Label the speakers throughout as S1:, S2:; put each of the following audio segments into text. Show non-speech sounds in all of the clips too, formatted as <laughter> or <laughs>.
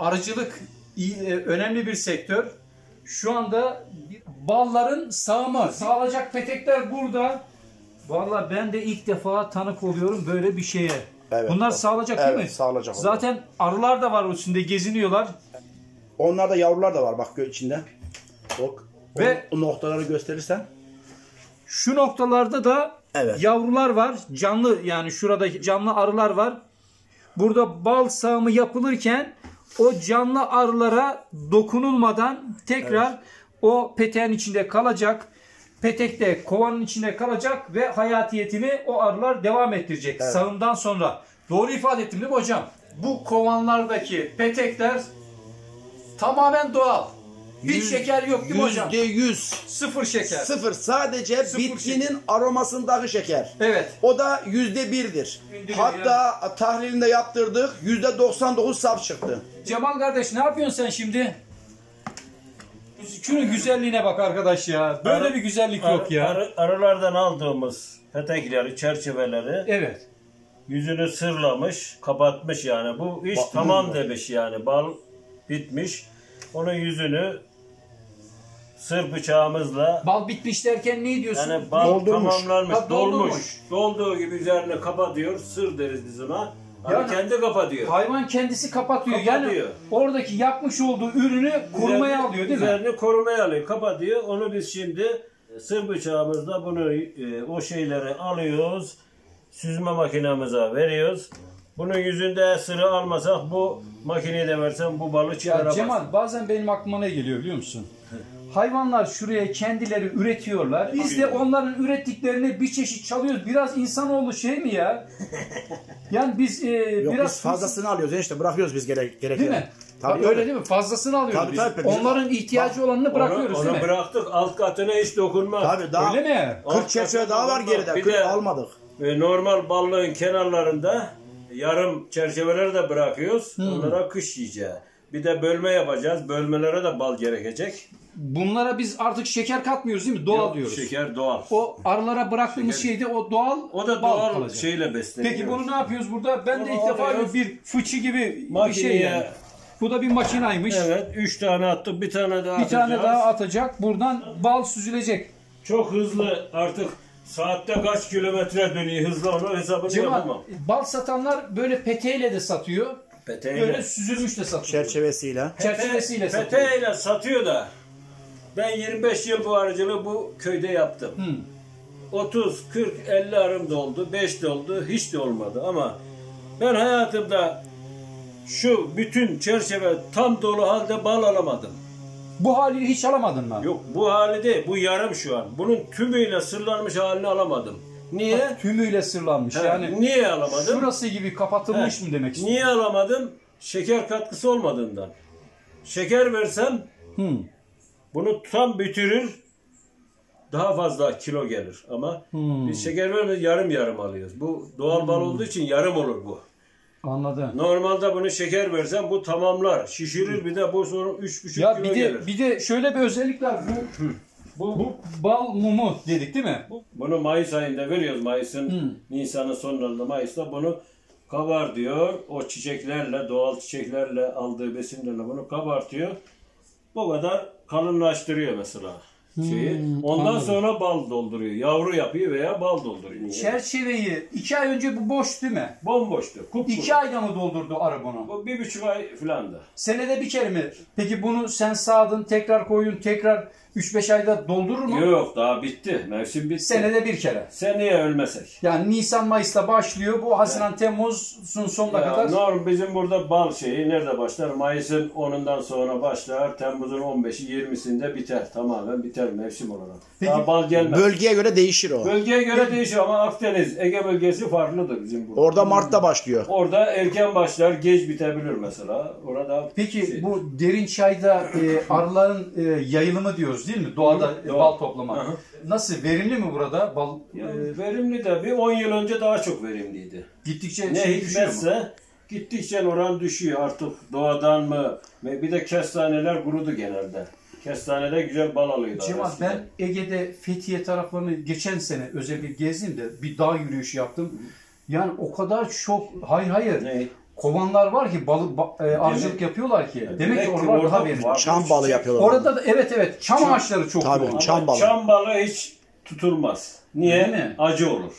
S1: arıcılık e, önemli bir sektör. Şu anda balların sağımı, sağlayacak petekler burada. Vallahi ben de ilk defa tanık oluyorum böyle bir şeye.
S2: Evet.
S1: Bunlar sağlayacak değil
S2: Evet,
S1: mi?
S2: sağlayacak.
S1: Zaten arılar da var o içinde geziniyorlar.
S2: Onlarda yavrular da var bak içinde. Bak.
S1: Ve-
S2: Ve o noktaları gösterirsen.
S1: Şu noktalarda da
S2: Evet.
S1: yavrular var. Canlı yani şurada canlı arılar var. Burada bal sağımı yapılırken o canlı arılara dokunulmadan tekrar o peteğin içinde kalacak. Petekte kovanın içinde kalacak ve hayatiyetini o arılar devam ettirecek sağımdan sonra. Doğru ifade ettim değil mi hocam? Bu kovanlardaki petekler tamamen doğal. Hiç
S2: Yüz-
S1: şeker yok değil mi hocam?
S2: Yüzde yüz.
S1: Sıfır şeker.
S2: Sıfır. Sadece
S1: Sıfır
S2: bitkinin
S1: şeker.
S2: aromasındaki şeker.
S1: Evet.
S2: O da yüzde birdir. Hatta tahlilinde yaptırdık. Yüzde 99 saf çıktı.
S1: Cemal kardeş ne yapıyorsun sen şimdi? Şunun güzelliğine bak arkadaş ya. Böyle
S3: Arı-
S1: bir güzellik
S3: Arı-
S1: yok ya.
S3: arı- arılardan aldığımız petekleri, çerçeveleri
S1: Evet.
S3: yüzünü sırlamış, kapatmış yani. Bu iş
S2: Bak-
S3: tamam demiş yani. Bal bitmiş. Onun yüzünü sır bıçağımızla
S1: Bal bitmiş derken ne diyorsun?
S3: yani bal
S2: Doldurmuş.
S3: tamamlanmış,
S1: Ha, doldurmuş.
S3: dolmuş. Dolduğu gibi üzerine kapatıyor. Sır deriz biz ona. Arı
S1: Yani-
S3: kendi kapatıyor.
S1: Hayvan kendisi kapatıyor. Yani
S3: Kapatıyor.
S1: oradaki yapmış olduğu ürünü korumaya
S3: Üzerini-
S1: alıyor değil mi?
S3: Üzerini korumaya alıyor. Kapatıyor. Onu biz şimdi e, sır bıçağımızla bunu e, o şeyleri alıyoruz. Süzme makinamıza veriyoruz. Bunun yüzünde sırı almasak bu makineyi de versen bu balı
S1: Ya
S3: çıkaramaz.
S1: Cemal bazen benim aklıma ne geliyor biliyor musun? Hayvanlar şuraya kendileri üretiyorlar. Biz de onların ürettiklerini bir çeşit çalıyoruz. Biraz insanoğlu şey mi ya? Yani biz e,
S2: Yok
S1: biraz
S2: biz fazlasını alıyoruz enişte bırakıyoruz biz gerek gerekli.
S1: Değil mi?
S2: Tabii
S1: öyle değil mi? Fazlasını alıyoruz
S2: Tabii,
S1: biz.
S2: tabii.
S1: Onların ihtiyacı olanını bırakıyoruz
S3: onu,
S1: değil
S3: onu
S1: mi?
S3: bıraktık. Alt katına hiç dokunma.
S2: Tabii daha
S1: Öyle mi?
S2: 40 çerçeve daha var geride.
S3: Bir
S2: 40
S3: de-
S2: almadık.
S3: E, normal ballığın kenarlarında yarım çerçeveleri de bırakıyoruz. Onlara kış yiyeceği. Bir de bölme yapacağız. Bölmelere de bal gerekecek.
S1: Bunlara biz artık şeker katmıyoruz değil mi? Doğal
S3: Yok,
S1: diyoruz.
S3: Şeker doğal.
S1: O arılara bıraktığımız şeyde o doğal
S3: O da
S1: bal
S3: doğal
S1: kalacak.
S3: şeyle besleniyor.
S1: Peki bunu ne yapıyoruz burada? Ben de
S3: Bunu
S1: ilk defa
S3: alıyoruz.
S1: bir fıçı gibi bir şey
S3: Makineye-
S1: yani. Bu da bir makinaymış.
S3: Evet, üç tane attık, bir tane daha
S1: Bir tane
S3: atacağız.
S1: daha atacak. Buradan bal süzülecek.
S3: Çok hızlı artık saatte kaç kilometre dönüyor hızlı onu hesabını
S1: Cemal,
S3: yapamam.
S1: bal satanlar böyle peteğiyle de satıyor.
S3: Peteğiyle.
S1: Böyle süzülmüş de satıyor.
S2: Çerçevesiyle.
S1: Çerçevesiyle satıyor.
S3: Peteğiyle satıyor da ben 25 yıl bu arıcılığı bu köyde yaptım.
S1: Hı.
S3: 30, 40, 50 arım doldu, 5 doldu, hiç de olmadı ama ben hayatımda şu bütün çerçeve tam dolu halde bal alamadım.
S1: Bu haliyle hiç alamadın mı?
S3: Yok bu hali değil, bu yarım şu an. Bunun tümüyle sırlanmış halini alamadım. Niye?
S1: Tümüyle sırlanmış.
S3: Ha,
S1: yani
S3: niye alamadım?
S1: şurası gibi kapatılmış
S3: He.
S1: mı demek istiyorsun?
S3: Niye alamadım? Şeker katkısı olmadığından. Şeker versem
S1: Hı.
S3: bunu tam bitirir daha fazla kilo gelir ama
S1: Hmm.
S3: biz şeker vermez yarım yarım alıyoruz. Bu doğal bal olduğu için yarım olur bu.
S1: Anladım.
S3: Normalde bunu şeker versem bu tamamlar. Şişirir bir de bu sonra 3,5
S1: Ya
S3: kilo
S1: bir de
S3: gelir.
S1: bir de şöyle bir özellik var. Bu
S3: bu,
S1: bu bal mumu dedik değil mi?
S3: bunu Mayıs ayında veriyoruz. Mayıs'ın. Nisan'ın sonlarında Mayıs'ta bunu kabar diyor. O çiçeklerle, doğal çiçeklerle aldığı besinlerle bunu kabartıyor. Bu kadar kalınlaştırıyor mesela şeyi. Ondan
S1: Hmm, anladım.
S3: sonra bal dolduruyor. Yavru yapıyor veya bal dolduruyor.
S1: Çerçeveyi iki ay önce bu boş değil mi?
S3: Bomboştu. Kupkuru.
S1: İki ayda mı doldurdu arı bunu?
S3: Bu bir buçuk ay filandı.
S1: Senede bir kere mi? Peki bunu sen sağdın, tekrar koyun, tekrar 3-5 ayda doldurur mu?
S3: Yok daha bitti. Mevsim bitti.
S1: Senede bir kere.
S3: Seneye ölmesek.
S1: Yani Nisan Mayıs'ta başlıyor. Bu Haziran Temmuz'un sonuna
S3: Ya,
S1: kadar.
S3: norm bizim burada bal şeyi nerede başlar? Mayıs'ın 10'undan sonra başlar. Temmuz'un 15'i 20'sinde biter. Tamamen biter mevsim olarak.
S1: Peki,
S3: Daha bal gelmez.
S2: Bölgeye göre değişir o.
S3: Bölgeye göre değişiyor ama Akdeniz, Ege bölgesi farklıdır bizim burada.
S2: Orada Mart'ta başlıyor.
S3: Orada erken başlar, geç bitebilir mesela. Orada
S1: Peki
S3: şey-
S1: bu derin çayda e, arıların e, yayılımı diyoruz değil mi? Doğada e, bal toplama.
S3: Hı.
S1: Nasıl? Verimli mi burada? Bal e,
S3: verimli de bir 10 yıl önce daha çok verimliydi.
S1: gittikçe
S3: Ne
S1: şey düşüyor mu?
S3: hikmetse gittikçe oran düşüyor artık doğadan mı? Bir de kestaneler kurudu genelde. Kestanede güzel bal alıyordu.
S1: Cemal
S3: eskiden.
S1: ben Ege'de Fethiye taraflarını geçen sene özellikle gezdim de bir dağ yürüyüşü yaptım. Yani o kadar çok hayır hayır.
S3: Ne?
S1: kovanlar var ki balık ba- e, arıcılık yapıyorlar ki. Demek,
S3: Demek
S1: ki oralar
S3: orada
S1: daha verimli.
S3: var.
S2: Çam balı yapıyorlar.
S1: Orada da evet evet çam ağaçları çok
S2: Tabii.
S1: yoğun.
S2: Çam balı.
S3: Çam balığı hiç tutulmaz. Niye?
S1: Mi?
S3: Acı olur.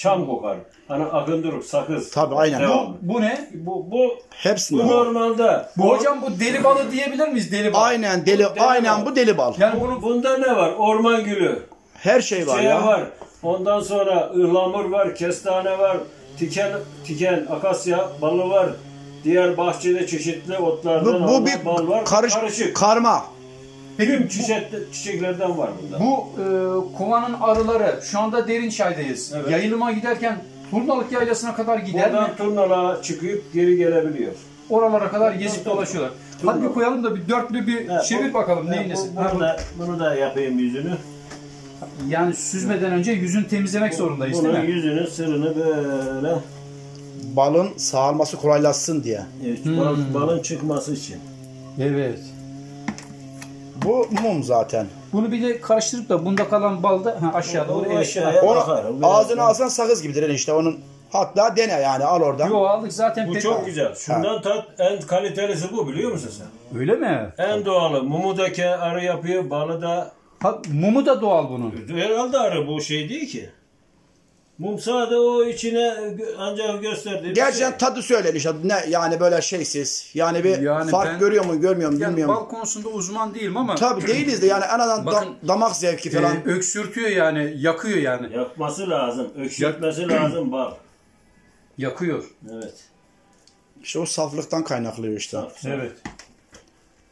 S3: Çam kokar. Hani akındırık, sakız.
S2: Tabii, aynen.
S3: Devam.
S1: Bu ne?
S3: Bu, bu,
S2: Hepsinde.
S3: bu normalde.
S1: Bu hocam bu deli balı diyebilir miyiz deli balı?
S2: Aynen deli,
S3: deli
S2: aynen
S3: bal.
S2: bu deli bal.
S1: Yani bunu
S3: Bunda ne var? Orman gülü.
S2: Her şey var
S3: Şey
S2: ya.
S3: var. Ondan sonra ıhlamur var, kestane var, tiken, tiken, akasya balı var. Diğer bahçede çeşitli otlardan
S2: Bu, bu
S3: alınan
S2: bir
S3: bal var.
S2: karış,
S3: Karışık.
S2: karma.
S3: Tüm çiçek, çiçeklerden var bunda.
S1: bu e, kovanın arıları şu anda derin çaydayız.
S3: Evet.
S1: Yayılıma giderken Turnalık Yaylası'na kadar gider mi?
S3: Buradan turnalığa çıkıp geri gelebiliyor.
S1: Oralara kadar gezip dolaşıyorlar. Hadi bir koyalım da bir dörtlü bir
S3: Ha,
S1: çevir
S3: bu-
S1: bakalım
S3: ha,
S1: neyin
S3: bu-. Bunu, da, bunu da yapayım yüzünü.
S1: bu- Yani süzmeden önce yüzünü temizlemek zorundayız
S3: Bunun
S1: değil mi?
S3: yüzünün sırrını böyle
S2: Balın sağalması kolaylaşsın diye.
S3: evet,
S1: Hmm.
S3: bal- balın çıkması için.
S1: Evet.
S2: Bu mum zaten.
S1: Bunu bir de karıştırıp da bunda kalan bal da ha, aşağı doğru
S3: O
S1: evet.
S3: aşağıya
S2: Onu
S3: bakar. o biraz
S2: ağzına alsan sakız gibidir işte onun. Hatta dene yani al oradan.
S1: Yo aldık zaten
S3: Bu
S1: pek-
S3: çok güzel. Şundan tat en kalitelisi bu biliyor musun sen?
S1: Öyle mi?
S3: En doğalı. Mumu da ke- arı yapıyor, balı da
S1: Ha, mumu da doğal bunun.
S3: herhalde arı bu şey değil ki. Mum sade o içine ancak gösterdiği bir
S2: Gerçekten
S3: şey.
S2: tadı söylen işte ne yani böyle şeysiz. Yani bir
S1: Yani
S2: fark
S1: ben-
S2: görüyor mu görmüyor mu
S1: Yani
S2: bilmiyorum.
S1: bal konusunda uzman değilim ama
S2: Tabii değiliz de yani en azından da-
S1: Bakın,
S2: damak zevki
S1: e,
S2: falan.
S1: öksürtüyor yani, yakıyor yani.
S3: Yakması lazım, öksürtmesi lazım bal. <clears throat>
S1: Yakıyor.
S3: Evet.
S2: İşte o saflıktan kaynaklıyor işte.
S1: Evet.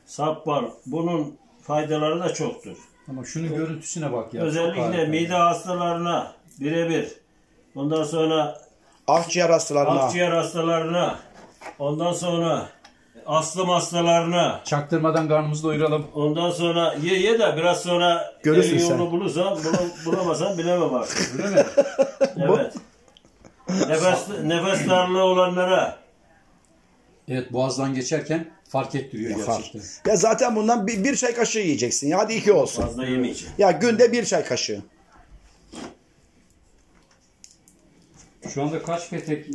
S3: Sap bal. Bunun faydaları da çoktur.
S1: Ama şunun görüntüsüne bak ya. çok
S3: Özellikle
S1: harika.
S3: mide hastalarına birebir. Ondan sonra
S2: Akciğer hastalarına.
S3: akciğer hastalarına. Ondan sonra astım hastalarına.
S1: Çaktırmadan karnımızı doyuralım.
S3: Ondan sonra ye ye de biraz sonra
S2: Görürsün
S3: evin
S2: sen.
S3: yolunu bulursan bulu, bulamazsan bilemem artık.
S1: Öyle mi?
S3: Evet. nefes, nefes darlığı olanlara
S1: evet boğazdan geçerken fark ettiriyor gerçekten.
S2: Ya zaten bundan bir, bir çay kaşığı yiyeceksin. Ya hadi iki olsun.
S3: fazla yemeyeceğim.
S2: Ya günde bir çay kaşığı.
S1: Şu anda kaç petek?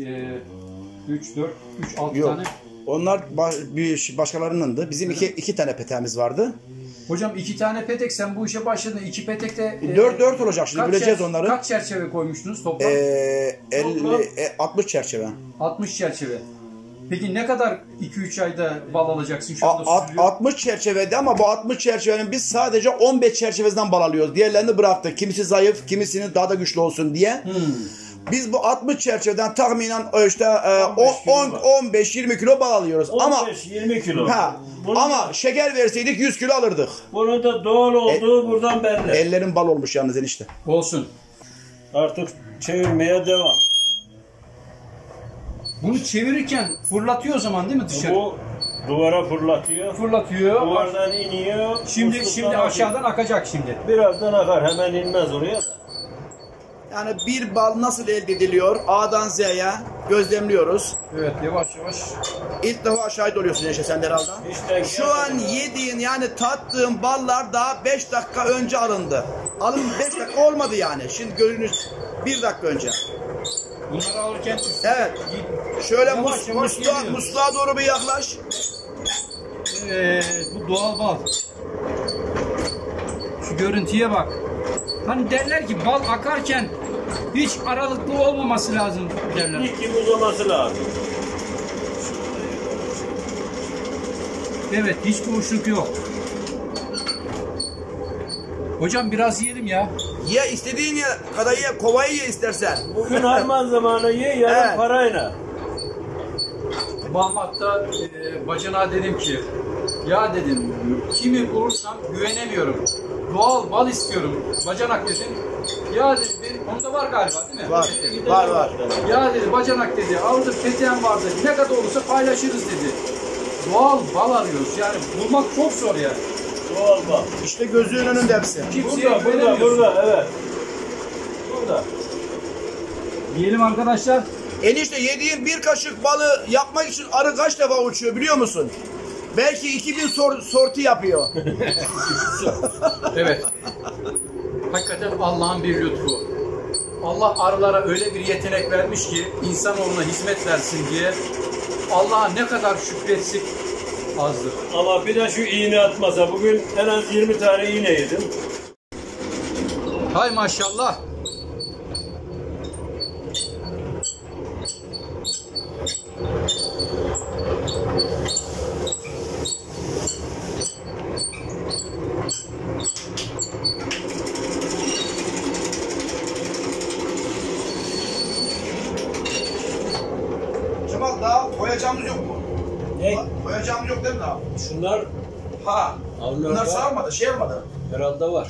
S1: 3, 4, 3, 6
S2: Yok.
S1: tane.
S2: Onlar ba- bir başkalarınındı. Bizim iki, iki tane peteğimiz vardı.
S1: Hocam iki tane petek sen bu işe başladın. İki petekte e,
S2: Dört dört olacak şimdi
S1: kaç
S2: böleceğiz
S1: çer-
S2: onları.
S1: Kaç çerçeve koymuştunuz toplam?
S2: Ee, 50, e, 60 çerçeve.
S1: 60 çerçeve. Peki ne kadar 2-3 ayda bal alacaksın şu
S2: A-
S1: anda
S2: at-
S1: süzülüyor?
S2: 60 çerçevede ama bu 60 çerçevenin biz sadece 15 çerçevesinden bal alıyoruz. Diğerlerini bıraktık. Kimisi zayıf, kimisinin daha da güçlü olsun diye.
S1: Hmm.
S2: Biz bu 60 çerçeveden tahminen e, işte e,
S3: 15 kilo bal.
S2: 15-20 kilo bal alıyoruz. Ama
S3: 15-20 kilo.
S2: ha,
S3: Bunun,
S2: ama şeker verseydik 100 kilo alırdık.
S3: bunun da doğal olduğu buradan belli.
S2: Ellerin bal olmuş yalnız enişte.
S1: Olsun.
S3: Artık çevirmeye devam.
S1: Bunu çevirirken fırlatıyor o zaman değil mi dışarı?
S3: Bu duvara fırlatıyor.
S1: Fırlatıyor.
S3: Duvardan iniyor.
S1: Şimdi şimdi
S3: akıyor.
S1: aşağıdan akacak şimdi.
S3: Birazdan akar. Hemen inmez oraya da.
S2: Yani bir bal nasıl elde ediliyor? A'dan Z'ye gözlemliyoruz.
S1: Evet yavaş yavaş.
S2: İlk defa şahit oluyorsun Eşe sen de herhalde.
S3: İşte
S2: Şu an yediğin yani tattığın ballar daha 5 dakika önce alındı. Alın 5 dakika olmadı yani. Şimdi görünüş 1 dakika önce.
S1: Bunları alırken
S2: Evet. Şöyle
S1: Yavaş
S2: mus,
S1: yavaş
S2: musluğa,
S1: geliyor.
S2: musluğa doğru bir yaklaş.
S1: Evet, bu doğal bal. Şu görüntüye bak. Hani derler ki bal akarken hiç aralıklı olmaması lazım derler.
S3: Gibi uzaması lazım.
S1: Evet hiç boşluk yok. Hocam biraz yiyelim ya.
S2: Ye istediğin ye, kadar ye, kovayı ye istersen.
S3: Bugün harman zamanı ye, yarın
S2: Evet.
S3: parayla.
S1: Babam hatta e, bacana dedim ki ya dedim kimi bulursam güvenemiyorum. Doğal bal istiyorum. Bacanak dedim. Ya dedi bir, onda var galiba değil mi?
S2: Var, var, var.
S1: Ya dedi bacanak dedi aldı peteğim var dedi. Ne kadar olursa paylaşırız dedi. Doğal bal arıyoruz. Yani bulmak çok zor ya.
S3: Doğal bal.
S2: İşte gözünün önünde hepsi.
S1: Kimseye
S3: Burada, burada, burada, evet. Burada.
S1: Diyelim arkadaşlar.
S2: Enişte yediğin bir kaşık balı yapmak için arı kaç defa uçuyor biliyor musun? Belki 2000 sor, sortu yapıyor. <laughs>
S1: evet. Hakikaten Allah'ın bir lütfu. Allah arılara öyle bir yetenek vermiş ki insan insanoğluna hizmet versin diye Allah'a ne kadar şükretsek azdır.
S3: Allah bir de şu iğne atmasa bugün en az 20 tane iğne yedim.
S1: Hay maşallah.
S3: Şunlar
S2: Ha.
S3: Avlarda,
S2: bunlar sağmadı, şey yapmadı.
S3: Herhalde var.